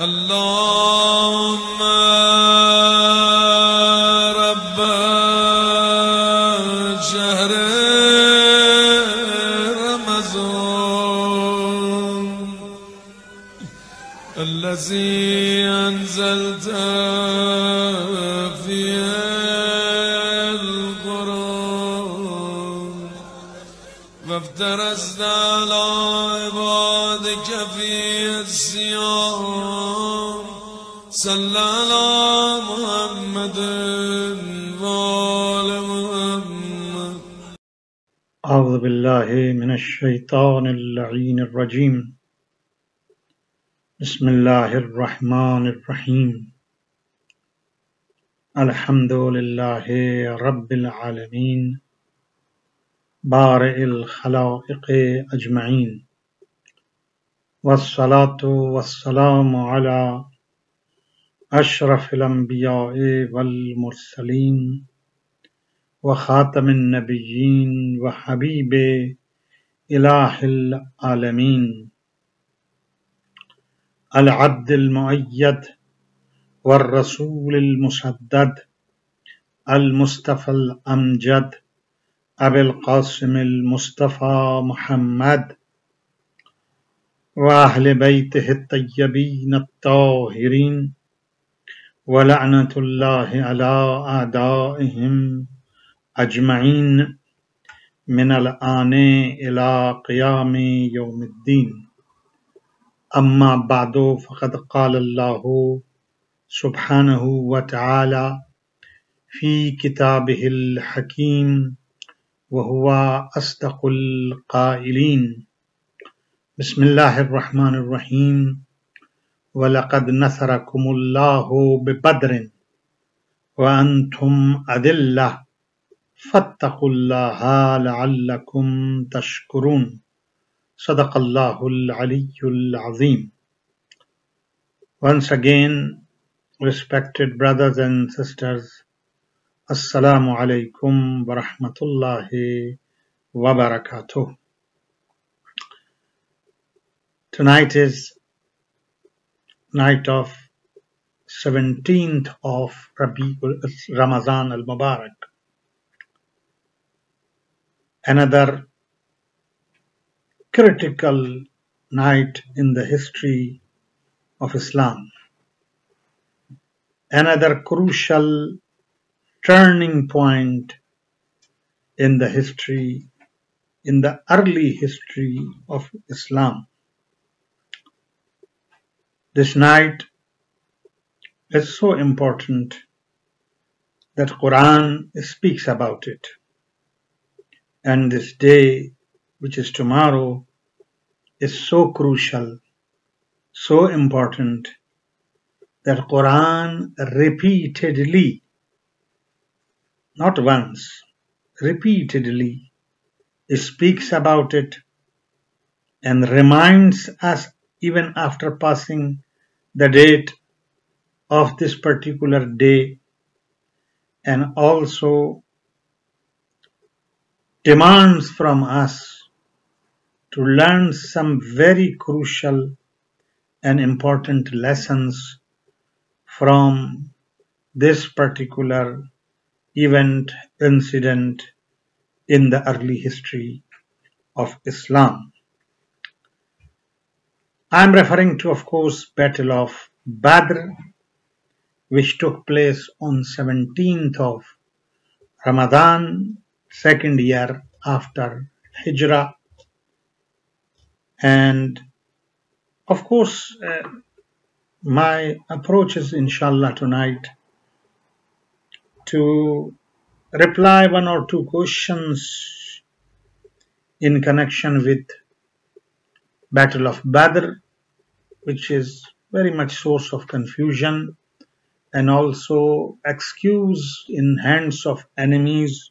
اللهم رب شهر رمضان الذي بالله من الشيطان اللعين الرجيم. بسم الله الرحمن الرحيم. الحمد لله رب العالمين. بارئ الخلائق أجمعين. والصلاة والسلام على أشرف الأنبياء والمرسلين. وخاتم النبيين وحبيب إله العالمين. العبد المؤيد والرسول المسدد المصطفى الأمجد أبي القاسم المصطفى محمد وأهل بيته الطيبين الطاهرين ولعنة الله على أعدائهم. أجمعين من الآن إلى قيام يوم الدين. أما بعد فقد قال الله سبحانه وتعالى في كتابه الحكيم وهو أصدق القائلين بسم الله الرحمن الرحيم ولقد نصركم الله ببدر وأنتم أذلة. فاتقوا الله لعلكم تشكرون صدق الله العلي العظيم Once again, respected brothers and sisters, Assalamu alaikum wa rahmatullahi wa barakatuh. Tonight is night of 17th of Rabi Ramazan al Mubarak. Another critical night in the history of Islam. Another crucial turning point in the history, in the early history of Islam. This night is so important that Quran speaks about it. And this day, which is tomorrow, is so crucial, so important that Quran repeatedly, not once, repeatedly speaks about it and reminds us even after passing the date of this particular day. And also demands from us to learn some very crucial and important lessons from this particular event incident in the early history of Islam. I am referring to, of course, Battle of Badr, which took place on 17th of Ramadan, second year after Hijrah. And of course, uh, my approach is inshallah tonight to reply one or two questions in connection with Battle of Badr, which is very much source of confusion and also excuse in hands of enemies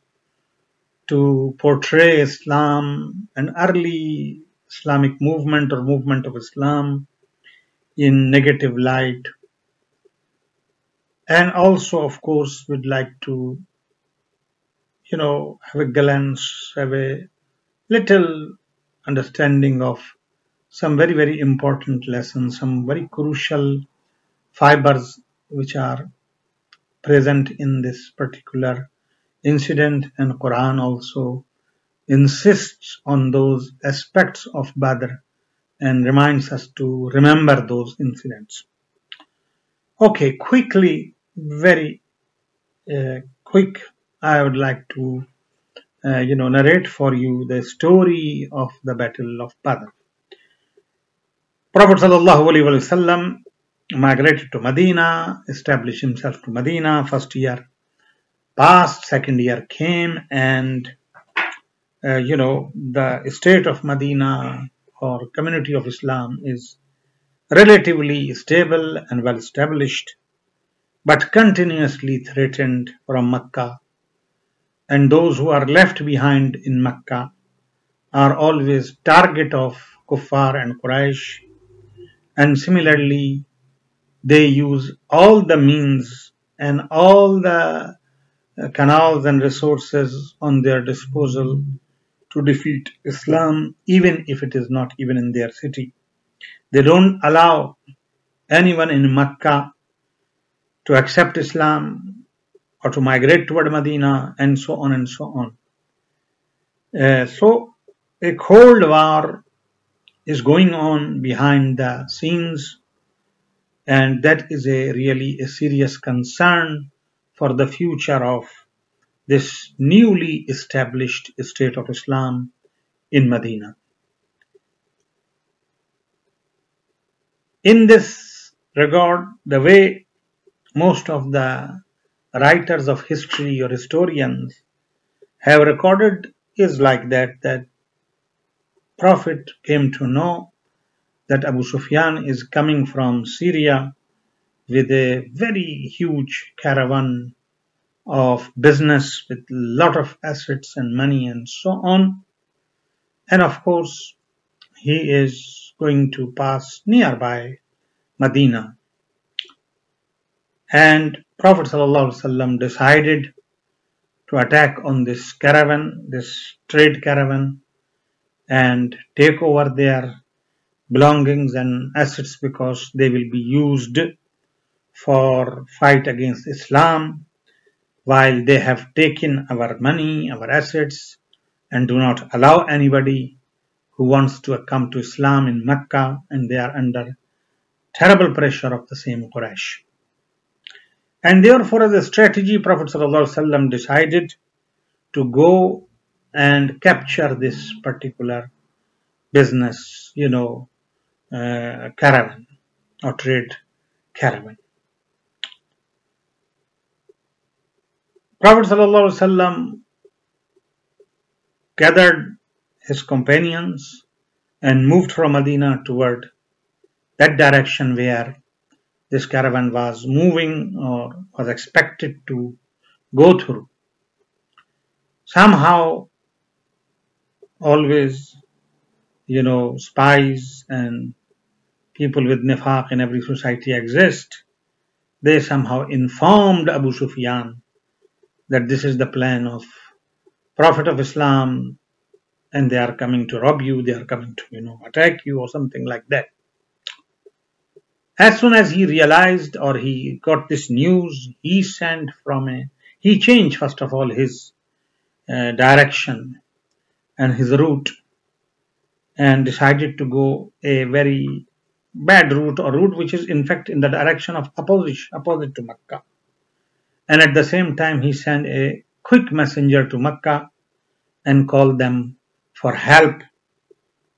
to portray Islam, an early Islamic movement or movement of Islam in negative light. And also, of course, we'd like to, you know, have a glance, have a little understanding of some very, very important lessons, some very crucial fibers which are present in this particular incident and Quran also insists on those aspects of Badr and reminds us to remember those incidents. Okay, quickly, very uh, quick, I would like to, uh, you know, narrate for you the story of the Battle of Badr. Prophet sallallahu alaihi wasallam migrated to Medina, established himself to Medina. First year passed, second year came, and uh, you know the state of Medina or community of Islam is relatively stable and well established, but continuously threatened from Mecca. And those who are left behind in Mecca are always target of Kuffar and Quraysh. And similarly, they use all the means and all the canals and resources on their disposal to defeat Islam, even if it is not even in their city. They don't allow anyone in Mecca to accept Islam or to migrate toward Medina and so on and so on. Uh, so a cold war is going on behind the scenes and that is a really a serious concern for the future of this newly established state of Islam in Medina. In this regard, the way most of the writers of history or historians have recorded is like that that Prophet came to know that Abu Sufyan is coming from Syria with a very huge caravan of business with a lot of assets and money and so on. And of course, he is going to pass nearby Medina. And Prophet ﷺ decided to attack on this caravan, this trade caravan, and take over their belongings and assets because they will be used for fight against Islam while they have taken our money, our assets and do not allow anybody who wants to come to Islam in Mecca and they are under terrible pressure of the same Quraysh. And therefore as a strategy Prophet ﷺ decided to go and capture this particular business, you know, uh, caravan or trade caravan. Prophet ﷺ gathered his companions and moved from Medina toward that direction where this caravan was moving or was expected to go through. Somehow, always, you know, spies and people with nifaq in every society exist. They somehow informed Abu Sufyan that this is the plan of Prophet of Islam and they are coming to rob you, they are coming to, you know, attack you or something like that. As soon as he realized or he got this news, he sent from a, he changed first of all his uh, direction and his route and decided to go a very bad route or route which is in fact in the direction of opposite, opposite to Makkah and at the same time he sent a quick messenger to Mecca and called them for help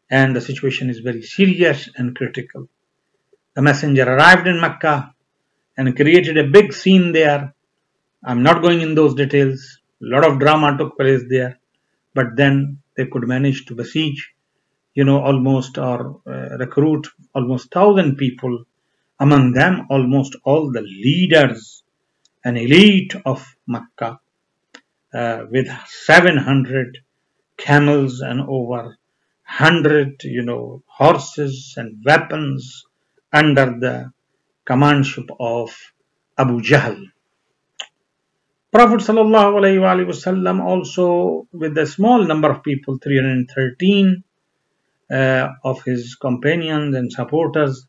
and the situation is very serious and critical. The messenger arrived in Mecca and created a big scene there. I'm not going in those details. A lot of drama took place there, but then they could manage to besiege, you know, almost or uh, recruit almost thousand people. Among them, almost all the leaders an elite of Makkah uh, with 700 camels and over 100 you know horses and weapons under the commandship of Abu Jahl. Prophet ﷺ also with a small number of people 313 uh, of his companions and supporters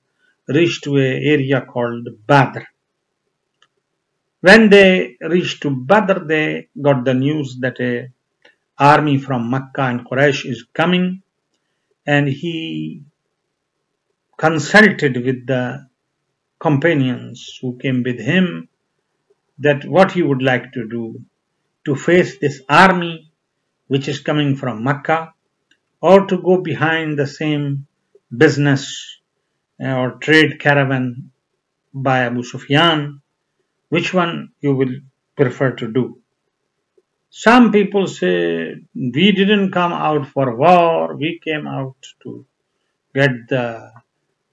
reached to a area called Badr. When they reached to Badr, they got the news that a army from Makkah and Quraysh is coming, and he consulted with the companions who came with him that what he would like to do to face this army which is coming from Makkah or to go behind the same business uh, or trade caravan by Abu Sufyan, which one you will prefer to do? Some people say we didn't come out for war, we came out to get the,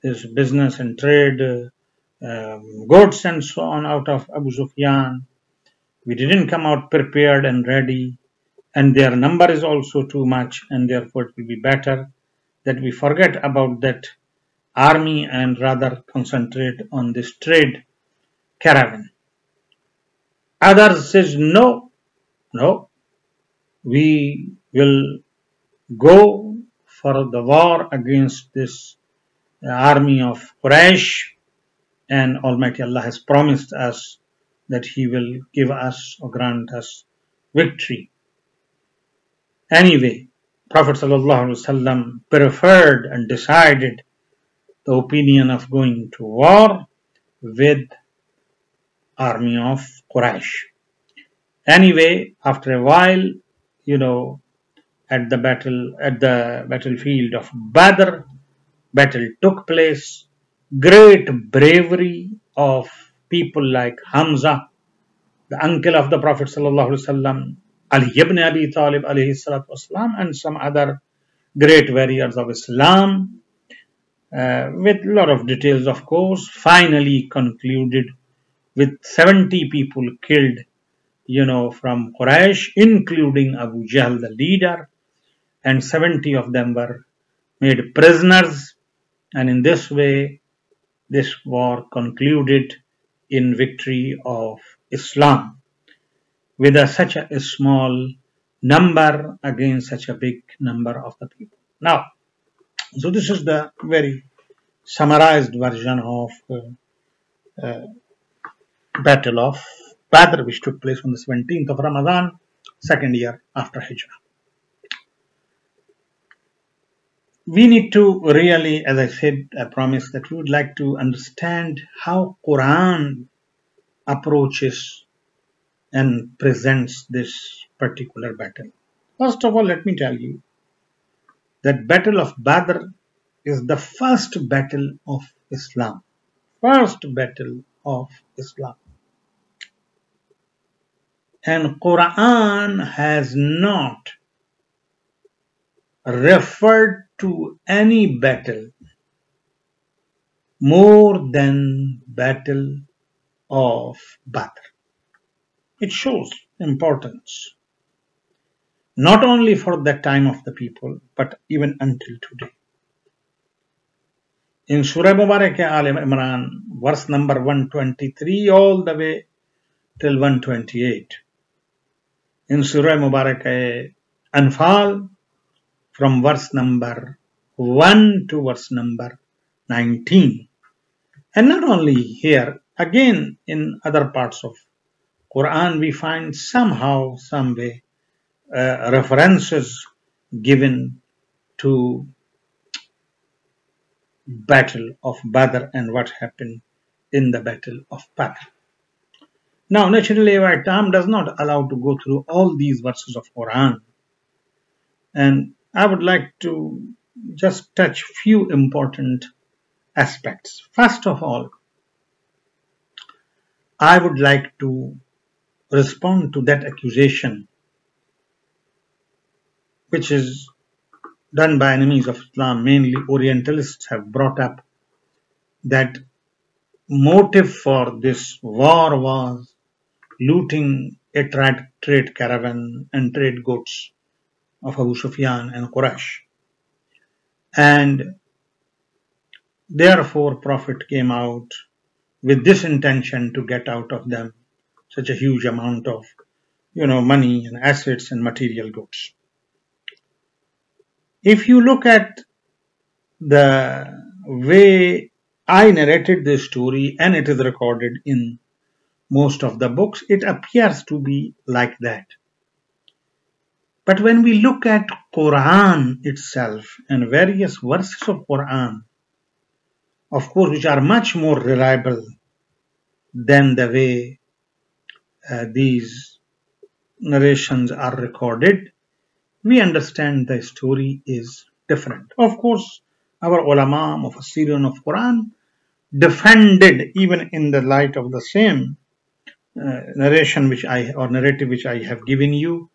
this business and trade um, goods and so on out of Abu Sufyan. We didn't come out prepared and ready, and their number is also too much, and therefore it will be better that we forget about that army and rather concentrate on this trade caravan. Others says no, no, we will go for the war against this army of Quraysh and Almighty Allah has promised us that He will give us or grant us victory. Anyway, Prophet ﷺ preferred and decided the opinion of going to war with army of Quraysh. Anyway, after a while, you know, at the battle at the battlefield of Badr, battle took place. Great bravery of people like Hamza, the uncle of the Prophet Ali ibn Abi Talib wasalam, and some other great warriors of Islam, uh, with a lot of details, of course, finally concluded with 70 people killed, you know, from Quraysh, including Abu Jahl, the leader, and 70 of them were made prisoners. And in this way, this war concluded in victory of Islam with a, such a small number against such a big number of the people. Now, so this is the very summarized version of uh, uh, Battle of Badr, which took place on the 17th of Ramadan, second year after Hijrah. We need to really, as I said, I promise that we would like to understand how Quran approaches and presents this particular battle. First of all, let me tell you that Battle of Badr is the first battle of Islam. First battle of Islam. And Quran has not referred to any battle more than battle of Badr. It shows importance not only for that time of the people but even until today. In Surah Mubarak Al Imran, verse number 123 all the way till 128. In Surah Mubarak Anfal, from verse number 1 to verse number 19. And not only here, again in other parts of Quran we find somehow, some way, uh, references given to battle of Badr and what happened in the battle of Badr. Now, naturally, our time does not allow to go through all these verses of Quran, and I would like to just touch few important aspects. First of all, I would like to respond to that accusation which is done by enemies of Islam, mainly Orientalists, have brought up that motive for this war was looting a trade, trade caravan and trade goods of Abu Sufyan and Quraysh. And therefore Prophet came out with this intention to get out of them such a huge amount of you know money and assets and material goods. If you look at the way I narrated this story and it is recorded in most of the books. It appears to be like that. But when we look at Quran itself and various verses of Quran, of course, which are much more reliable than the way uh, these narrations are recorded, we understand the story is different. Of course, our ulama, of mufassirin of Quran, defended even in the light of the same Uh, narration which I or narrative which I have given you,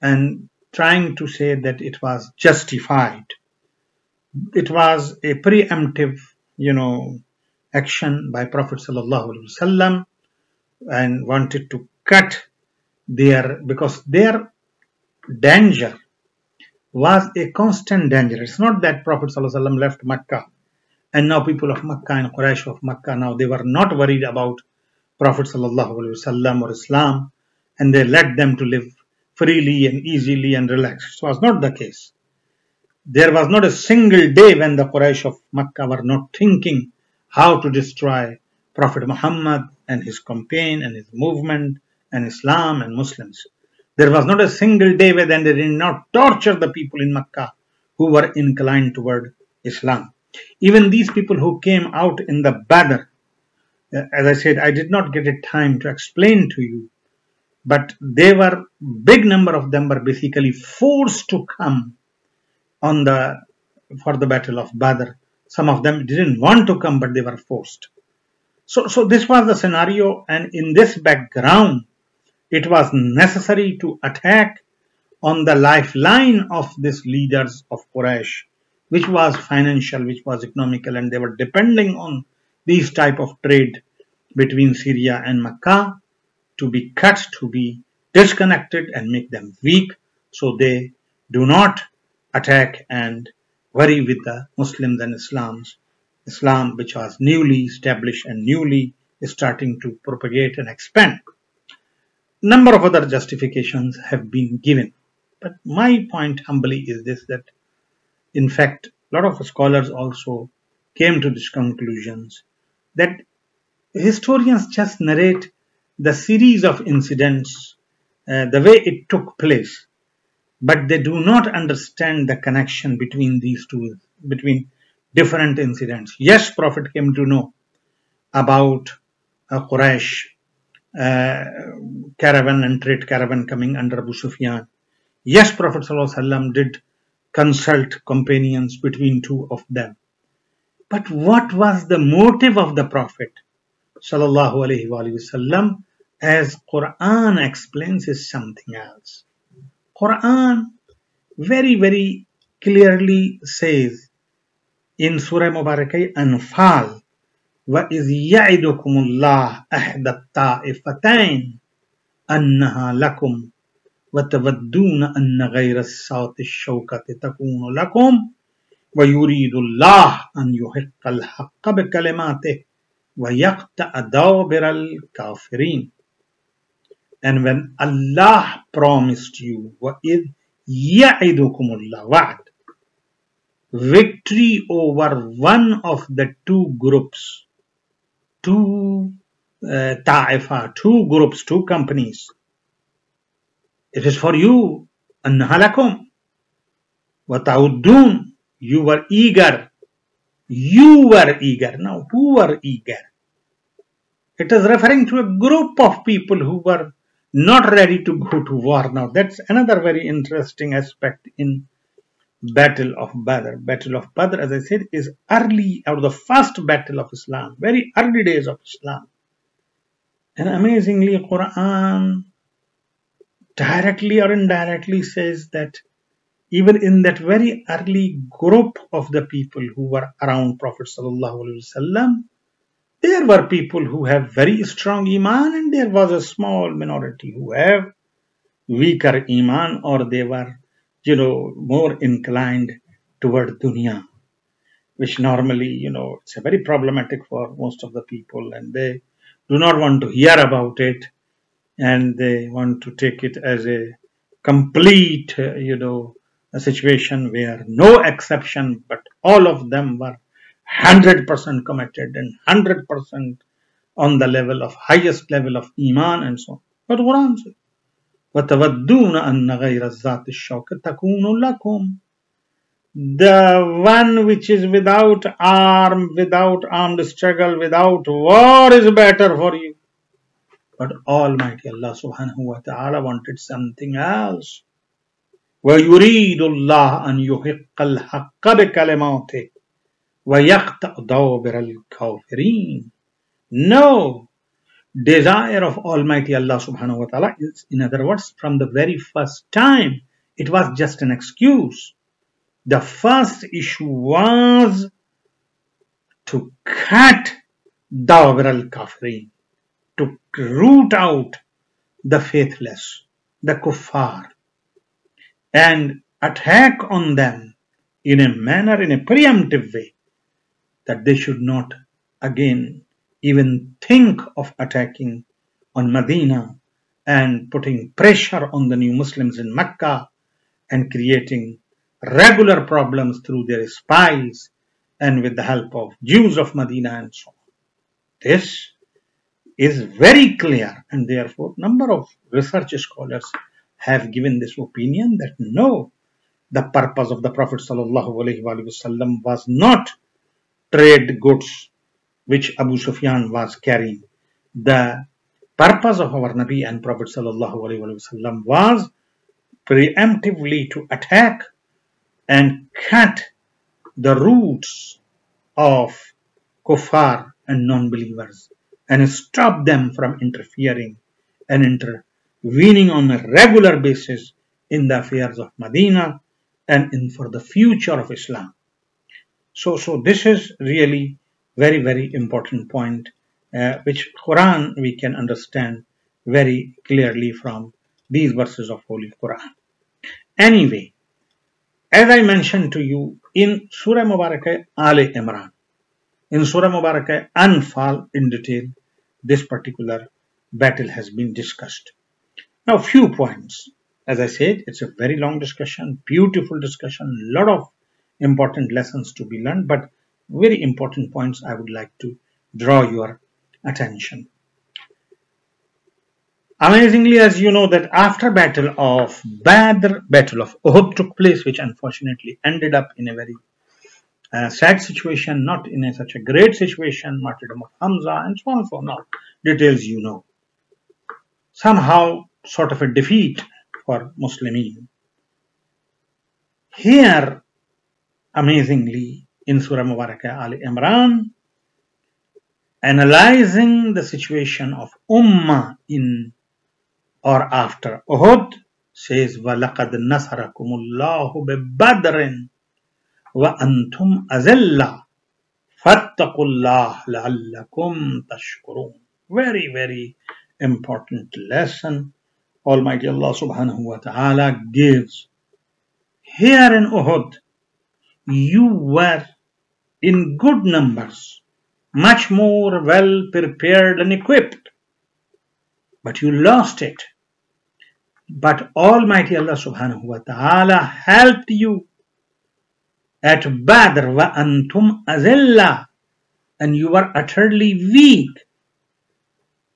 and trying to say that it was justified. It was a preemptive, you know, action by Prophet sallallahu and wanted to cut their because their danger was a constant danger. It's not that Prophet ﷺ left Mecca and now people of Mecca and Quraysh of Mecca now they were not worried about Prophet ﷺ or Islam and they let them to live freely and easily and relaxed. It was not the case. There was not a single day when the Quraysh of Mecca were not thinking how to destroy Prophet Muhammad and his campaign and his movement and Islam and Muslims. There was not a single day where they did not torture the people in Mecca who were inclined toward Islam. Even these people who came out in the Badr, Uh, as I said, I did not get a time to explain to you, but they were, big number of them were basically forced to come on the, for the battle of Badr. Some of them didn't want to come, but they were forced. So, so this was the scenario, and in this background, it was necessary to attack on the lifeline of these leaders of Quraysh, which was financial, which was economical, and they were depending on these type of trade between Syria and Mecca to be cut, to be disconnected and make them weak so they do not attack and worry with the Muslims and Islam's. Islam which was newly established and newly starting to propagate and expand. Number of other justifications have been given. But my point humbly is this that in fact a lot of scholars also came to these conclusions that historians just narrate the series of incidents uh, the way it took place but they do not understand the connection between these two between different incidents yes prophet came to know about uh, Quraysh uh, caravan and trade caravan coming under Abu Sufyan. Yes, Prophet ﷺ did consult companions between two of them. But what was the motive of the Prophet ﷺ as Quran explains is something else. Quran very very clearly says in Surah Mubarakah Anfal وإذ يعدكم الله أحد الطائفتين أنها لكم وتودون أن غير الصوت الشوكة تكون لكم ويريد الله أن يحق الحق بكلماته ويقطع دابر الكافرين And when Allah promised you وإذ يعدكم الله وعد victory over one of the two groups two uh, ta'ifa, two groups, two companies. It is for you. Annahalakum. Watauddun. You were eager. You were eager. Now, who were eager? It is referring to a group of people who were not ready to go to war. Now, that's another very interesting aspect in Battle of Badr. Battle of Badr, as I said, is early, of the first battle of Islam, very early days of Islam. And amazingly, Quran directly or indirectly says that even in that very early group of the people who were around Prophet Wasallam, there were people who have very strong iman and there was a small minority who have weaker iman or they were you know, more inclined toward dunya, which normally, you know, it's a very problematic for most of the people and they do not want to hear about it and they want to take it as a complete, uh, you know, a situation where no exception, but all of them were 100% committed and 100% on the level of highest level of iman and so on. But Quran says, وَتَوَدُّونَ أَنَّ غَيْرَ الذَّاتِ الشَّوْكَ تَكُونُ لَكُمْ The one which is without arm, without armed struggle, without war is better for you. But Almighty Allah subhanahu wa ta'ala wanted something else. ويريد الله أن يحق الحق بكلماته ويقطع دابر الكافرين No desire of Almighty Allah subhanahu wa ta'ala is, in other words, from the very first time, it was just an excuse. The first issue was to cut Dabir al Kafirin, to root out the faithless, the kuffar and attack on them in a manner, in a preemptive way, that they should not again even think of attacking on Medina and putting pressure on the new Muslims in Mecca and creating regular problems through their spies and with the help of Jews of Medina and so on. This is very clear and therefore number of research scholars have given this opinion that no, the purpose of the Prophet ﷺ was not trade goods which Abu Sufyan was carrying. The purpose of our Nabi and Prophet ﷺ was preemptively to attack and cut the roots of kuffar and non-believers and stop them from interfering and intervening on a regular basis in the affairs of Medina and in for the future of Islam. So, so this is really very, very important point, uh, which Quran we can understand very clearly from these verses of Holy Quran. Anyway, as I mentioned to you in Surah Mubarakah Ali Imran, in Surah Mubarakah Anfal in detail, this particular battle has been discussed. Now, few points. As I said, it's a very long discussion, beautiful discussion, lot of important lessons to be learned, but very important points I would like to draw your attention. Amazingly, as you know that after battle of Badr, battle of Uhud took place, which unfortunately ended up in a very uh, sad situation, not in a, such a great situation, martyrdom of Hamza and so on and so on. Details you know. Somehow, sort of a defeat for Muslimin. Here, amazingly, in Surah Mubarakah Ali Imran, analyzing the situation of Ummah in or after Uhud, says, وَلَقَدْ نَصَرَكُمُ اللَّهُ بِبَدْرٍ وَأَنْتُمْ أَزِلَّةٌ فَاتَّقُوا اللَّهَ لَعَلَّكُمْ تَشْكُرُونَ Very, very important lesson Almighty Allah subhanahu wa ta'ala gives. Here in Uhud, you were in good numbers, much more well prepared and equipped, but you lost it. But Almighty Allah subhanahu wa ta'ala helped you at Badr wa antum azilla and you were utterly weak.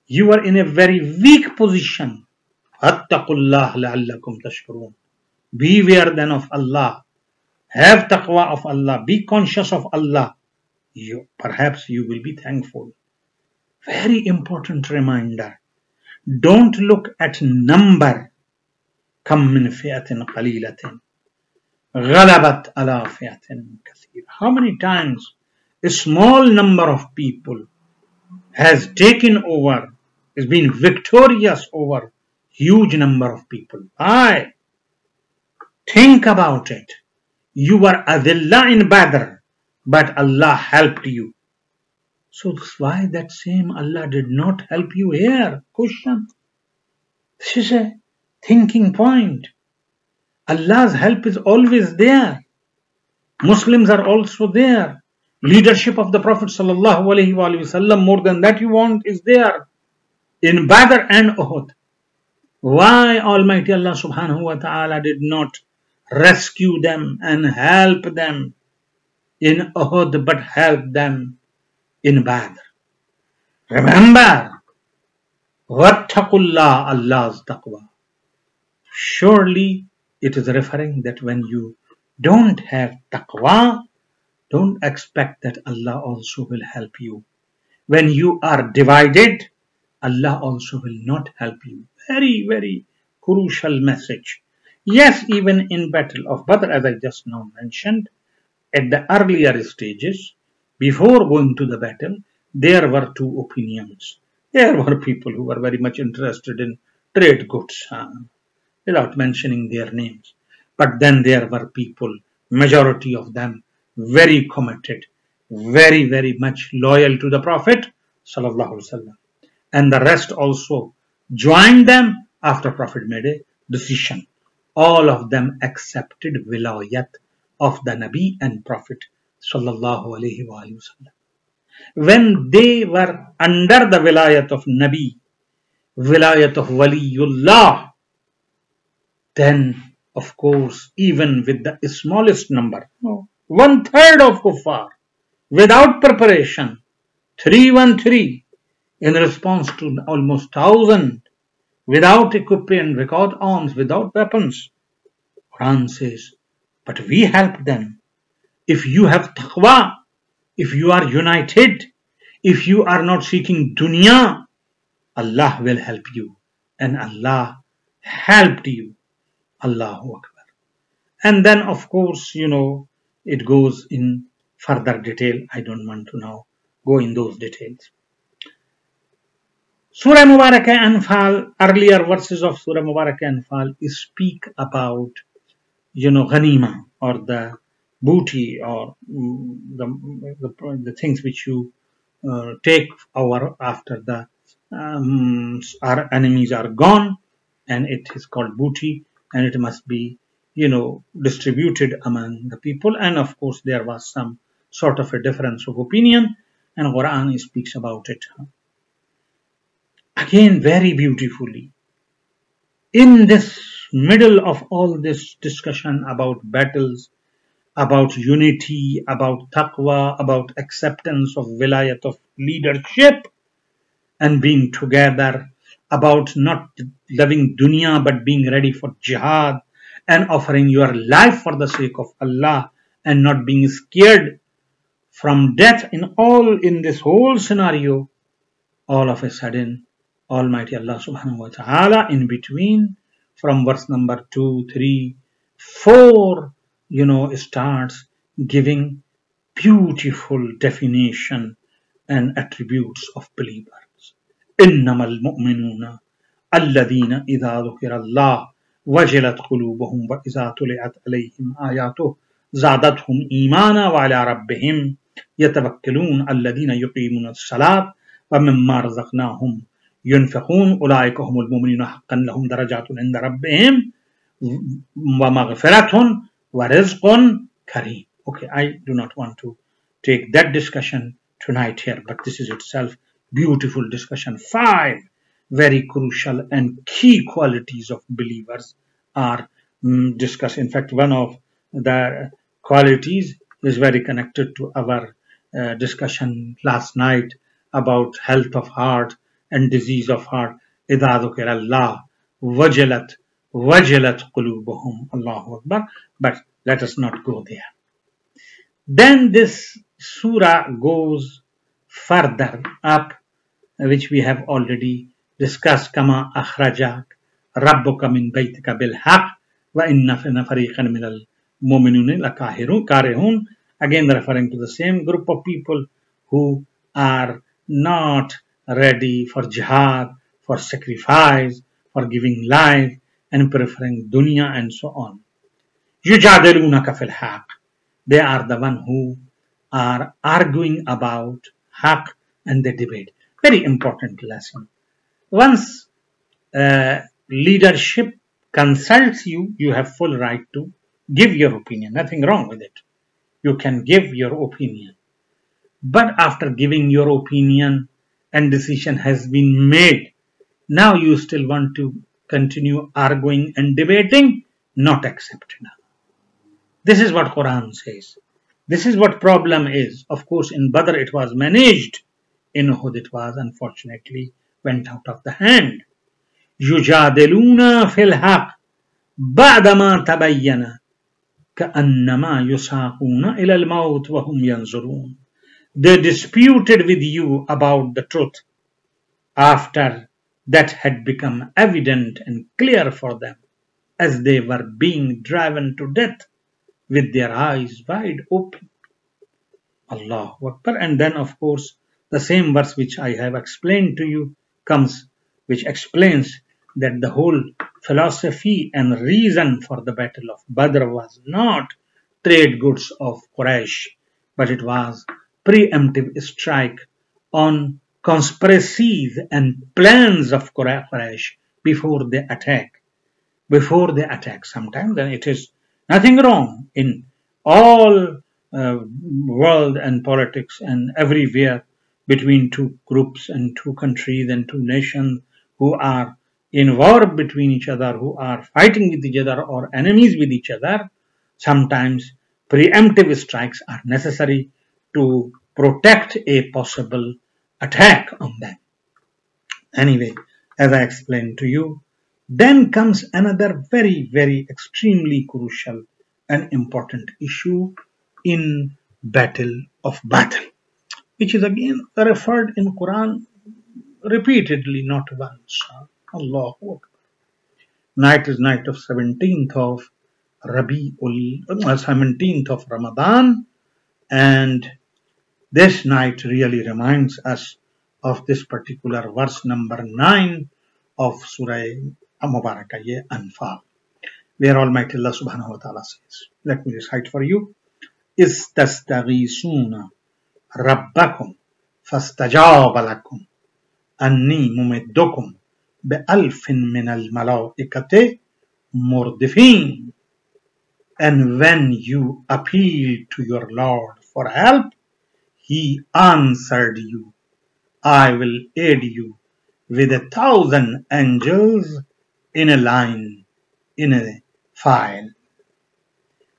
You were in a very weak position. Beware then of Allah have taqwa of Allah. Be conscious of Allah. You, perhaps you will be thankful. Very important reminder. Don't look at number. كم من فئة قليلة غلبت على فئة كثيرة. How many times a small number of people has taken over, has been victorious over huge number of people. I think about it. You were Adillah in Badr, but Allah helped you. So why that same Allah did not help you here. Question. This is a thinking point. Allah's help is always there. Muslims are also there. Leadership of the Prophet sallallahu alaihi wasallam. more than that you want is there. In Badr and Uhud. Why Almighty Allah subhanahu wa ta'ala did not rescue them and help them in Uhud but help them in Badr. Remember, Wattaqullah, Allah's taqwa. Surely it is referring that when you don't have taqwa, don't expect that Allah also will help you. When you are divided, Allah also will not help you. Very, very crucial message. Yes, even in Battle of Badr, as I just now mentioned, at the earlier stages, before going to the battle, there were two opinions. There were people who were very much interested in trade goods, uh, without mentioning their names. But then there were people, majority of them, very committed, very, very much loyal to the Prophet, sallallahu and the rest also joined them after Prophet made a decision. All of them accepted wilayat of the Nabi and Prophet sallallahu alaihi wasallam. When they were under the wilayat of Nabi, wilayat of Waliullah, then of course even with the smallest number, one third of kuffar, without preparation, 313 in response to almost thousand without equipment, without arms, without weapons. Quran says, but we help them. If you have taqwa, if you are united, if you are not seeking dunya, Allah will help you. And Allah helped you. Allahu Akbar. And then, of course, you know, it goes in further detail. I don't want to now go in those details. Surah Mubarak Anfal, earlier verses of Surah Mubarak Anfal speak about, you know, ghanima or the booty or mm, the, the, the, things which you uh, take over after the um, our enemies are gone and it is called booty and it must be you know distributed among the people. And of course there was some sort of a difference of opinion and Quran speaks about it again very beautifully. In this middle of all this discussion about battles, about unity, about taqwa, about acceptance of wilayat of leadership and being together, about not loving dunya but being ready for jihad and offering your life for the sake of Allah and not being scared from death in all in this whole scenario, all of a sudden Almighty Allah subhanahu wa ta'ala in between from verse number 2, 3, 4, you know, starts giving beautiful definition and attributes of believers. إنما المؤمنون الذين إذا ذكر الله وجلت قلوبهم وإذا تلعت عليهم آياته زادتهم إيمانا وعلى ربهم يتوكلون الذين يقيمون الصلاة ومما رزقناهم ينفقون أولئك هم المؤمنون حقا لهم درجات عند ربهم ومغفرة ورزق كريم Okay, I do not want to take that discussion tonight here, but this is itself beautiful discussion. Five very crucial and key qualities of believers are um, discussed. In fact, one of the qualities is very connected to our uh, discussion last night about health of heart and disease of heart. إذا ذكر الله وجلت وجلت قلوبهم Allahu Akbar. But let us not go there. Then this surah goes further up, which we have already discussed. كما أخرجك ربك من بيتك بالحق وإن فريقا من المؤمنين لكارهون again referring to the same group of people who are not ready for jihad, for sacrifice, for giving life, and preferring dunya and so on. يجادلونك في الحق. They are the one who are arguing about haq and the debate. Very important lesson. Once uh, leadership consults you, you have full right to give your opinion. Nothing wrong with it. You can give your opinion. But after giving your opinion, and decision has been made. Now you still want to continue arguing and debating? Not accepted. This is what Quran says. This is what problem is. Of course, in Badr it was managed. In Uhud it was unfortunately went out of the hand. يجادلون في الحق بعدما تبين كأنما يساقون إلى الموت وهم ينظرون they disputed with you about the truth after that had become evident and clear for them as they were being driven to death with their eyes wide open. Allah Akbar. And then, of course, the same verse which I have explained to you comes, which explains that the whole philosophy and reason for the battle of Badr was not trade goods of Quraysh, but it was preemptive strike on conspiracies and plans of Quraysh before the attack. Before the attack, sometimes then it is nothing wrong in all uh, world and politics and everywhere between two groups and two countries and two nations who are in war between each other, who are fighting with each other or enemies with each other, sometimes preemptive strikes are necessary to protect a possible attack on them. Anyway, as I explained to you, then comes another very, very extremely crucial and important issue in Battle of Badr, which is again referred in Quran repeatedly, not once. Allahu Akbar. Night is night of 17th of Rabi'ul, uh, 17th of Ramadan, and this night really reminds us of this particular verse number 9 of Surah Mubarakah Anfal, where Almighty Allah subhanahu wa ta'ala says, let me recite for you, استستغيثون ربكم فاستجاب لكم أني ممدكم بألف من الملائكة مردفين and when you appealed to your Lord for help he answered you, I will aid you with a thousand angels in a line, in a file.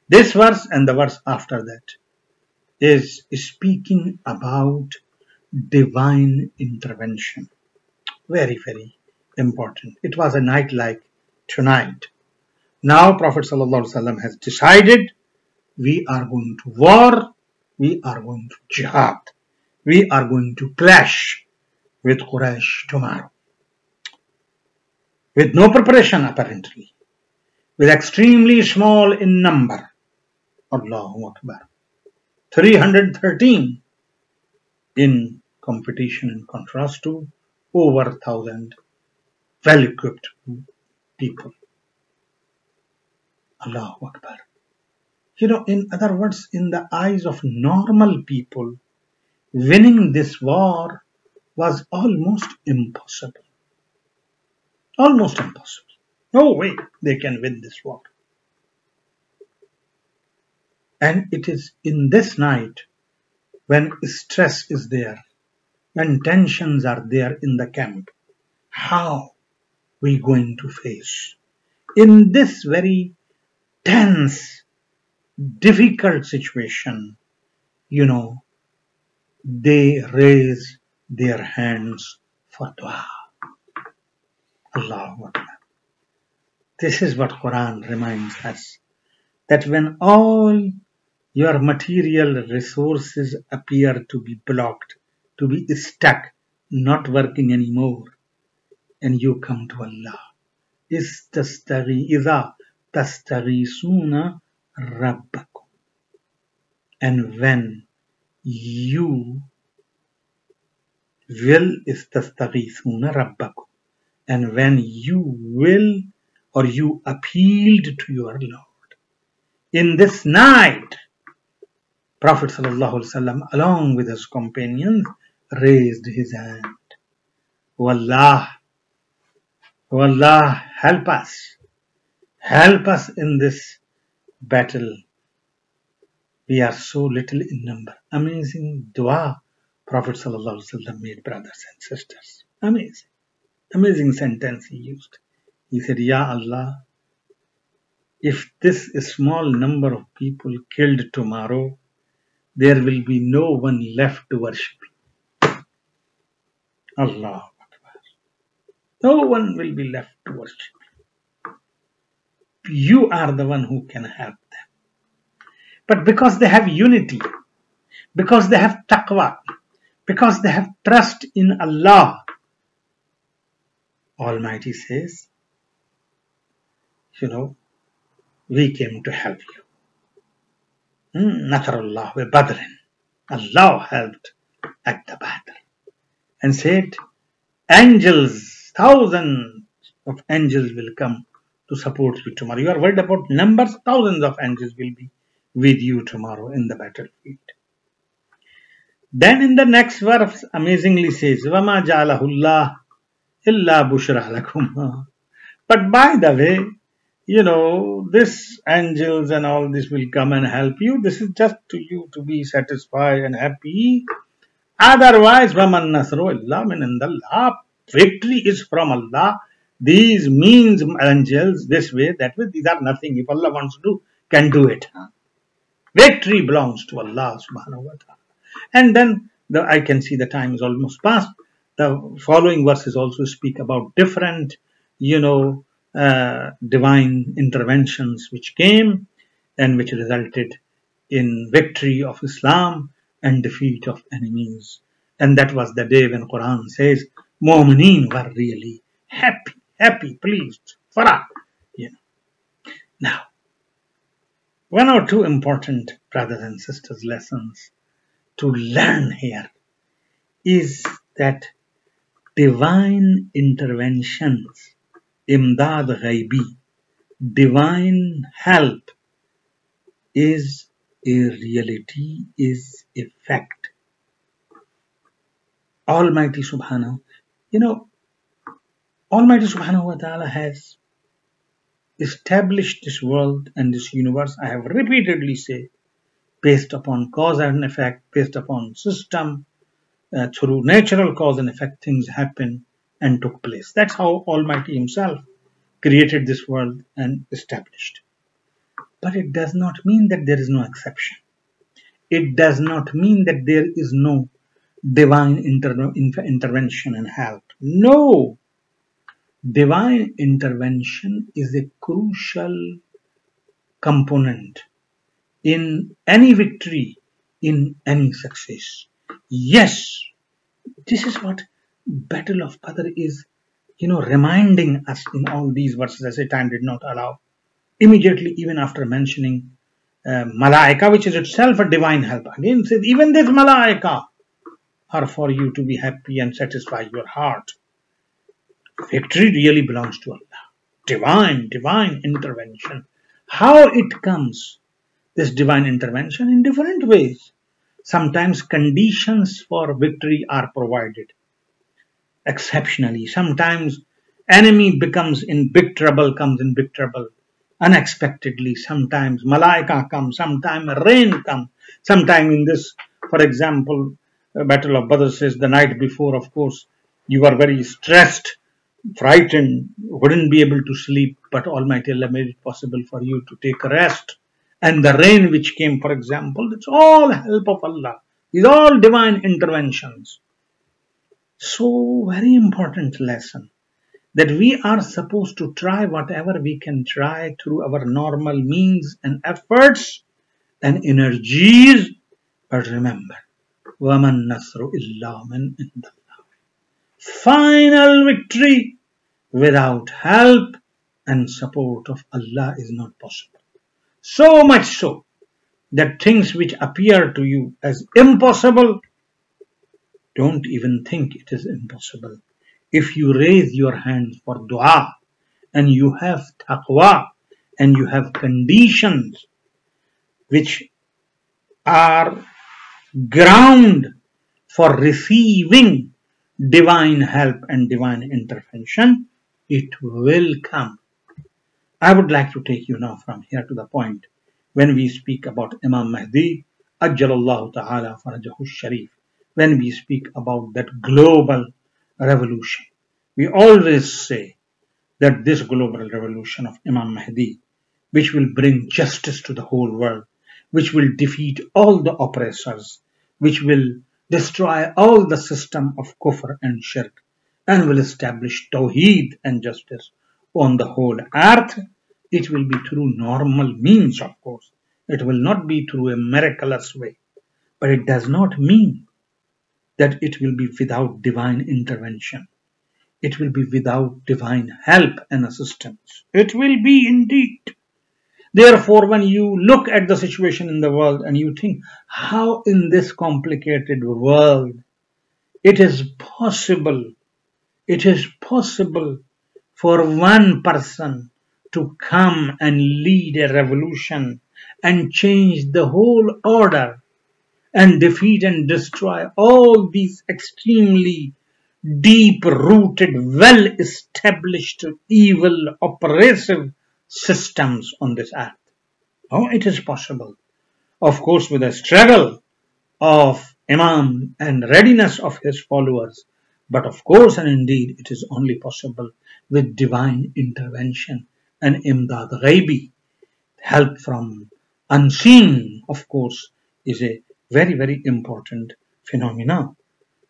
This verse and the verse after that is speaking about divine intervention. Very, very important. It was a night like tonight. Now Prophet has decided we are going to war we are going to jihad. We are going to clash with Quraysh tomorrow. With no preparation apparently. With extremely small in number. Allahu Akbar. 313 in competition in contrast to over 1000 well equipped people. Allahu Akbar. You know, in other words, in the eyes of normal people, winning this war was almost impossible. Almost impossible. No way they can win this war. And it is in this night when stress is there, when tensions are there in the camp, how we going to face in this very tense difficult situation, you know, they raise their hands for dua. Allahu Akbar. This is what Quran reminds us that when all your material resources appear to be blocked, to be stuck, not working anymore, and you come to Allah. Istastaghi إذا تستغيثون Rabbakum. And when you will istastaghithuna Rabbakum. And when you will or you appealed to your Lord. In this night, Prophet ﷺ, along with his companions, raised his hand. Wallah, Wallah, help us. Help us in this battle. We are so little in number. Amazing dua Prophet ﷺ made brothers and sisters. Amazing. Amazing sentence he used. He said, Ya Allah, if this small number of people killed tomorrow there will be no one left to worship. Allah. No one will be left to worship. You are the one who can help them. But because they have unity, because they have taqwa, because they have trust in Allah, Almighty says, you know, we came to help you. Hmm, Nasrullah wa Badrin. Allah helped at the battle and said, angels, thousands of angels will come to support you tomorrow. You are worried about numbers, thousands of angels will be with you tomorrow in the battlefield. Then in the next verse amazingly says, وَمَا جَعَلَهُ اللَّهُ إِلَّا بُشْرَى لَكُمْ But by the way, you know, this angels and all this will come and help you. This is just to you to be satisfied and happy. Otherwise, وَمَن نَصْرُ إِلَّا مِنْ اللَّهِ Victory is from Allah. these means angels, this way, that way, these are nothing. If Allah wants to do, can do it. Victory belongs to Allah subhanahu wa ta'ala. And then the, I can see the time is almost past. The following verses also speak about different, you know, uh, divine interventions which came and which resulted in victory of Islam and defeat of enemies. And that was the day when Quran says, Mu'mineen were really happy, happy, pleased, farah. You know. Now, one or two important brothers and sisters lessons to learn here is that divine interventions imdad ghaibi, divine help is a reality, is a fact. Almighty Subhanahu, you know, Almighty Subhanahu wa Ta'ala has established this world and this universe, I have repeatedly said, based upon cause and effect, based upon system, uh, through natural cause and effect, things happen and took place. That's how Almighty Himself created this world and established. But it does not mean that there is no exception. It does not mean that there is no divine inter- intervention and help. No! Divine intervention is a crucial component in any victory, in any success. Yes, this is what Battle of Badr is, you know, reminding us in all these verses as a time did not allow. Immediately, even after mentioning uh, Malaika, which is itself a divine help, again says, even this Malaika are for you to be happy and satisfy your heart. Victory really belongs to Allah. Divine, divine intervention. How it comes, this divine intervention, in different ways. Sometimes conditions for victory are provided exceptionally. Sometimes enemy becomes in big trouble, comes in big trouble unexpectedly. Sometimes malaika comes, sometimes rain comes, sometimes in this, for example, Battle of Badr says the night before, of course, you are very stressed, frightened, wouldn't be able to sleep, but Almighty Allah made it possible for you to take a rest. And the rain which came, for example, it's all help of Allah. These all divine interventions. So, very important lesson that we are supposed to try whatever we can try through our normal means and efforts and energies. But remember, وَمَن نَصْرُ إِلَّا مِنْ Final victory without help and support of Allah is not possible. So much so that things which appear to you as impossible don't even think it is impossible. If you raise your hand for dua and you have taqwa and you have conditions which are ground for receiving divine help and divine intervention, it will come. I would like to take you now from here to the point when we speak about Imam Mahdi, Ajjalallahu Ta'ala Farajahu Sharif when we speak about that global revolution. We always say that this global revolution of Imam Mahdi, which will bring justice to the whole world, which will defeat all the oppressors, which will destroy all the system of kufr and shirk, and will establish tawheed and justice on the whole earth. It will be through normal means, of course. It will not be through a miraculous way. But it does not mean that it will be without divine intervention. It will be without divine help and assistance. It will be indeed. Therefore, when you look at the situation in the world and you think, how in this complicated world it is possible, it is possible for one person to come and lead a revolution and change the whole order and defeat and destroy all these extremely deep rooted, well established, evil, oppressive systems on this earth. Oh, it is possible. Of course, with a struggle of Imam and readiness of his followers. But of course and indeed, it is only possible with divine intervention and imdad ghaibi, help from unseen, of course, is a very, very important phenomena.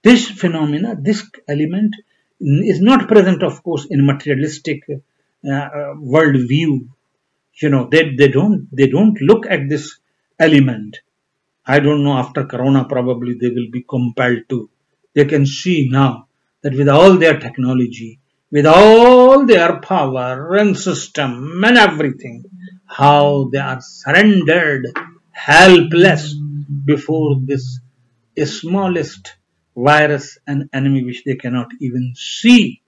This phenomena, this element is not present, of course, in materialistic uh, uh, world view. You know, they, they don't they don't look at this element. I don't know. After Corona, probably they will be compelled to. They can see now that with all their technology, with all their power and system and everything, how they are surrendered, helpless before this smallest virus and enemy which they cannot even see.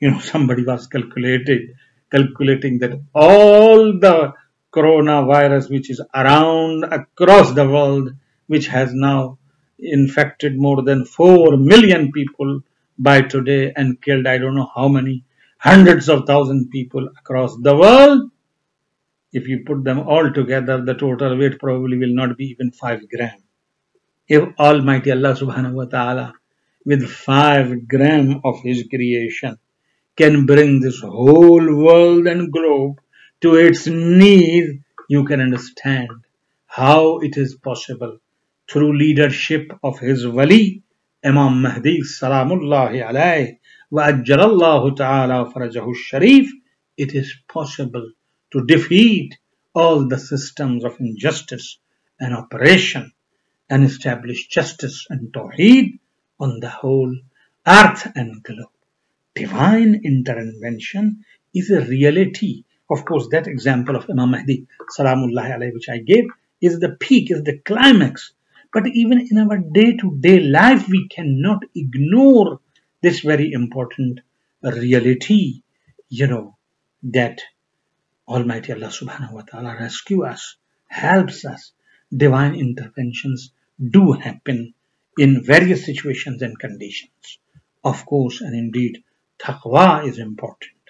You know, somebody was calculated, calculating that all the coronavirus which is around across the world, which has now infected more than 4 million people by today and killed I don't know how many hundreds of thousand people across the world. If you put them all together, the total weight probably will not be even 5 gram if Almighty Allah subhanahu wa ta'ala with five gram of His creation can bring this whole world and globe to its knees, you can understand how it is possible through leadership of His Wali, Imam Mahdi Salamullahi alayhi wa ajjalallahu ta'ala farajahu sharif, it is possible to defeat all the systems of injustice and oppression and establish justice and tawheed on the whole earth and globe. Divine intervention is a reality. Of course, that example of Imam Mahdi, Salamullahi alayhi, which I gave, is the peak, is the climax. But even in our day to day life, we cannot ignore this very important reality, you know, that Almighty Allah subhanahu wa ta'ala rescue us, helps us, divine interventions do happen in various situations and conditions. Of course, and indeed, taqwa is important.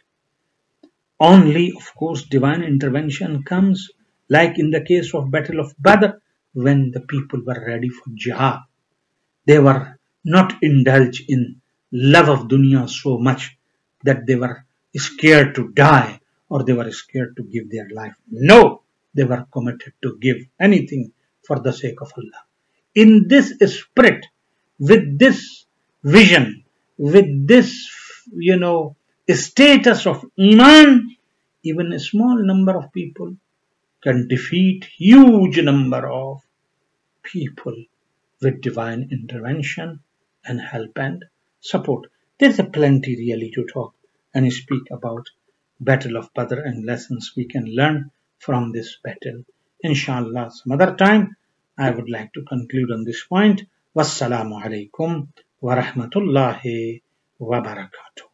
Only, of course, divine intervention comes like in the case of Battle of Badr when the people were ready for jihad. They were not indulged in love of dunya so much that they were scared to die or they were scared to give their life. No, they were committed to give anything for the sake of Allah in this spirit, with this vision, with this, you know, status of Iman, even a small number of people can defeat huge number of people with divine intervention and help and support. There's a plenty really to talk and speak about Battle of Badr and lessons we can learn from this battle. Inshallah, some other time I would like to conclude on this point. Wassalamu alaikum wa rahmatullahi wa barakatuh.